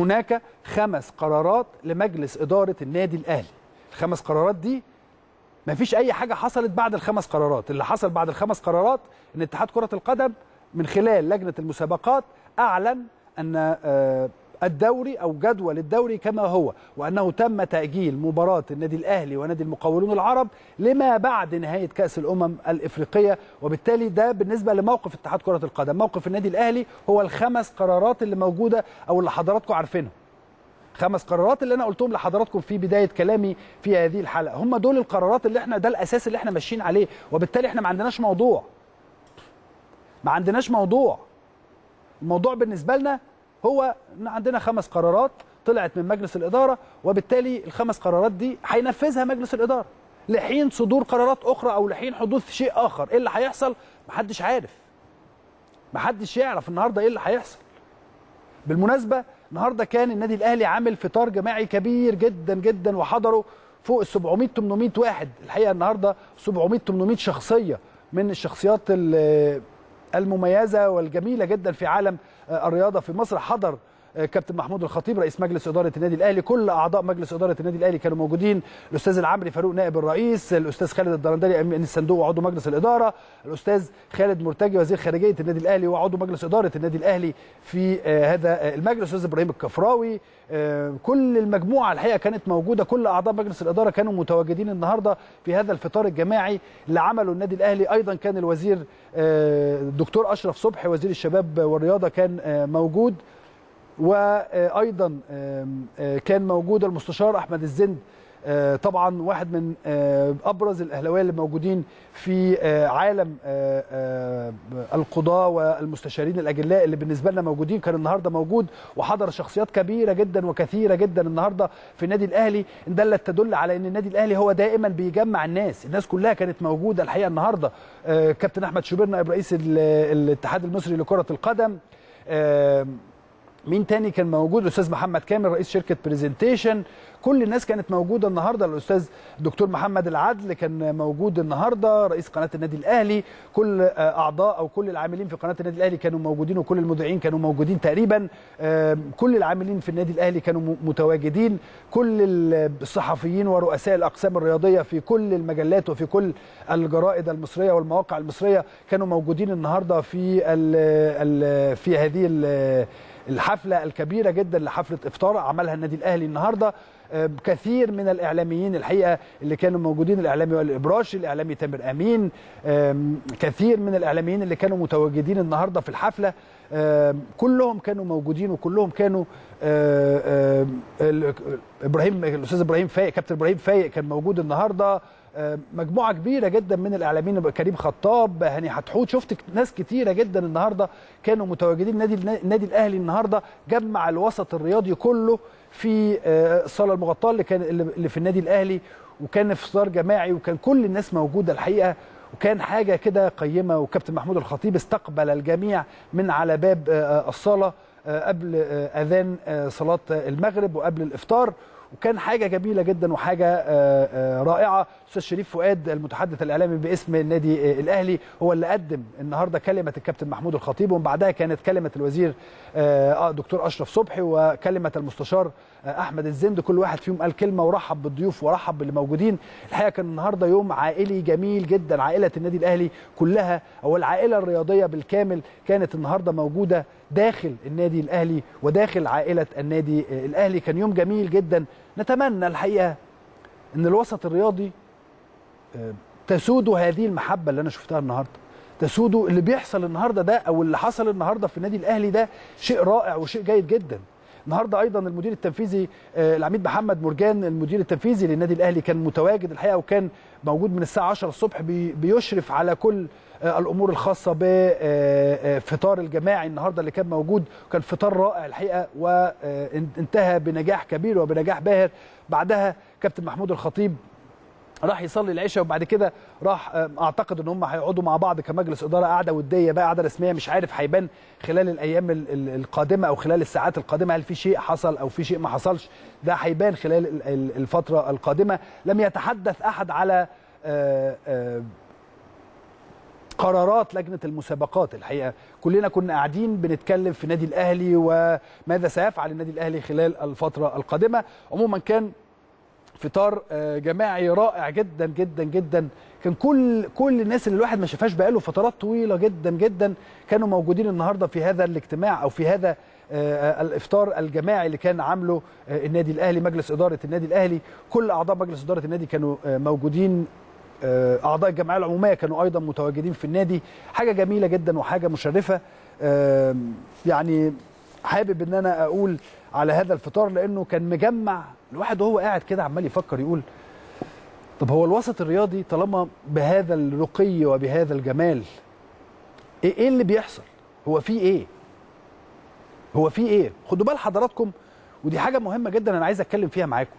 هناك خمس قرارات لمجلس إدارة النادي الأهلي. الخمس قرارات دي ما فيش أي حاجة حصلت بعد الخمس قرارات. اللي حصل بعد الخمس قرارات إن اتحاد كرة القدم من خلال لجنة المسابقات أعلن أن آه، الدوري أو جدول الدوري كما هو وأنه تم تأجيل مباراة النادي الأهلي ونادي المقاولون العرب لما بعد نهاية كأس الأمم الإفريقية. وبالتالي ده بالنسبة لموقف اتحاد كرة القدم. موقف النادي الأهلي هو الخمس قرارات اللي موجودة أو اللي حضراتكم عارفينهم. خمس قرارات اللي أنا قلتهم لحضراتكم في بداية كلامي في هذه الحلقة. هم دول القرارات اللي إحنا ده الأساس اللي إحنا ماشيين عليه. وبالتالي إحنا ما عندناش موضوع. ما عندناش موضوع. الموضوع بالنسبة لنا هو عندنا خمس قرارات طلعت من مجلس الإدارة وبالتالي الخمس قرارات دي هينفذها مجلس الإدارة. لحين صدور قرارات أخرى أو لحين حدوث شيء آخر إيه اللي هيحصل؟ محدش عارف. محدش يعرف النهارده إيه اللي هيحصل. بالمناسبة النهارده كان النادي الأهلي عامل فطار جماعي كبير جدا جدا وحضروا فوق ال 700 800 واحد. الحقيقة النهارده 700 800 شخصية من الشخصيات ال- المميزة والجميلة جدا في عالم الرياضة في مصر حضر كابتن محمود الخطيب رئيس مجلس إدارة النادي الأهلي. كل أعضاء مجلس إدارة النادي الأهلي كانوا موجودين. الأستاذ العمري فاروق نائب الرئيس الأستاذ خالد الدرندلي أمين الصندوق وعضو مجلس الإدارة الأستاذ خالد مرتجي وزير خارجية النادي الأهلي وعضو مجلس إدارة النادي الأهلي في آه، هذا آه، المجلس الأستاذ إبراهيم الكفراوي. آه، كل المجموعة الحقيقة كانت موجودة. كل أعضاء مجلس الإدارة كانوا متواجدين النهارده في هذا الفطار الجماعي اللي عمله النادي الأهلي. أيضا كان الوزير آه، الدكتور أشرف صبحي وزير الشباب والرياضة كان آه، موجود. وأيضا آه، كان موجود المستشار أحمد الزند آه، طبعا واحد من آه، أبرز الأهلاوية اللي موجودين في عالم القضاة والمستشارين الأجلاء اللي بالنسبة لنا موجودين. كان النهارده موجود وحضر شخصيات كبيرة جدا وكثيرة جدا النهارده في النادي الأهلي. إن دلت تدل على إن النادي الأهلي هو دائما بيجمع الناس. الناس كلها كانت موجودة الحقيقة النهارده. كابتن أحمد شوبير نائب رئيس ال- الاتحاد المصري لكرة القدم. مين تاني كان موجود؟ الاستاذ محمد كامل رئيس شركة برزنتيشن كل الناس كانت موجودة النهارده. الأستاذ دكتور محمد العدل كان موجود النهارده. رئيس قناة النادي الأهلي. كل آه، أعضاء أو كل العاملين في قناة النادي الأهلي كانوا موجودين وكل المذيعين كانوا موجودين تقريبا. آم، كل العاملين في النادي الأهلي كانوا متواجدين. كل ال- الصحفيين ورؤساء الأقسام الرياضية في كل المجلات وفي كل الجرائد المصرية والمواقع المصرية كانوا موجودين النهارده في ال ال في هذه الحفلة الكبيرة جدا لحفلة إفطار عملها النادي الأهلي النهارده. آم، كثير من الإعلاميين الحقيقة اللي كانوا موجودين الإعلامي وائل الابراشي الإعلامي تامر أمين كثير من الإعلاميين اللي كانوا متواجدين النهارده في الحفلة كلهم كانوا موجودين وكلهم كانوا آه، إبراهيم الأستاذ إبراهيم فايق كابتن إبراهيم فايق كان موجود النهارده. آه، مجموعة كبيرة جدا من الإعلاميين كريم خطاب هاني حتحوت. شفت ناس كتيرة جدا النهارده كانوا متواجدين. نادي النادي الأهلي النهارده جمع الوسط الرياضي كله في آه، الصاله المغطاة اللي كان اللي في النادي الأهلي وكان افطار جماعي وكان كل الناس موجودة الحقيقة. وكان حاجة كده قيمة وكابتن محمود الخطيب استقبل الجميع من على باب آه، الصالة آه، قبل آه، أذان آه، صلاة المغرب وقبل الإفطار. وكان حاجة جميلة جدا وحاجة آه، آه، رائعة. أستاذ شريف فؤاد المتحدث الإعلامي باسم النادي آه، الأهلي هو اللي قدم النهارده كلمة الكابتن محمود الخطيب ومن بعدها كانت كلمة الوزير دكتور أشرف صبحي وكلمة المستشار أحمد الزند. كل واحد فيهم قال كلمة ورحب بالضيوف ورحب باللي موجودين. الحقيقة كان النهارده يوم عائلي جميل جدا. عائلة النادي الأهلي كلها أو العائلة الرياضية بالكامل كانت النهارده موجودة داخل النادي الأهلي وداخل عائلة النادي الأهلي. كان يوم جميل جدا. نتمنى الحقيقة إن الوسط الرياضي آه، تسود هذه المحبة اللي أنا شفتها النهارده. تسود اللي بيحصل النهارده ده أو اللي حصل النهارده في النادي الأهلي ده شيء رائع وشيء جيد جدا. النهارده أيضا المدير التنفيذي آه، العميد محمد مرجان المدير التنفيذي للنادي الاهلي كان متواجد الحقيقة وكان موجود من الساعة 10 الصبح بي- بيشرف على كل آه، الأمور الخاصه بفطار الجماعي النهارده اللي كان موجود كان فطار رائع الحقيقة وانتهى بنجاح كبير وبنجاح باهر. بعدها كابتن محمود الخطيب راح يصلي العشاء وبعد كده راح أعتقد إن هم هيقعدوا مع بعض كمجلس إدارة قاعدة ودية بقى قاعدة رسمية مش عارف هيبان خلال الأيام ال- ال- القادمة أو خلال الساعات القادمة هل في شيء حصل أو في شيء ما حصلش. ده هيبان خلال ال- ال- الفترة القادمة. لم يتحدث أحد على آه، آه، قرارات لجنة المسابقات. الحقيقة كلنا كنا قاعدين بنتكلم في نادي الأهلي وماذا سيفعل النادي الأهلي خلال الفترة القادمة. عموما كان فطار آه، جماعي رائع جدا جدا جدا. كان كل كل الناس اللي الواحد ما شافهاش بقاله فترات طويلة جدا جدا كانوا موجودين النهارده في هذا الاجتماع أو في هذا آه، الإفطار الجماعي اللي كان عامله آه، النادي الأهلي مجلس إدارة النادي الأهلي. كل أعضاء مجلس إدارة النادي كانوا موجودين أعضاء الجمعية العمومية كانوا أيضا متواجدين في النادي. حاجة جميلة جدا وحاجة مشرفة. يعني حابب إن أنا أقول على هذا الفطار لأنه كان مجمع الواحد وهو قاعد كده عمال يفكر يقول طب هو الوسط الرياضي طالما بهذا الرقي وبهذا الجمال إيه إيه اللي بيحصل؟ هو في إيه؟ هو في إيه؟ خدوا بال حضراتكم ودي حاجة مهمة جدا أنا عايز أتكلم فيها معاكم.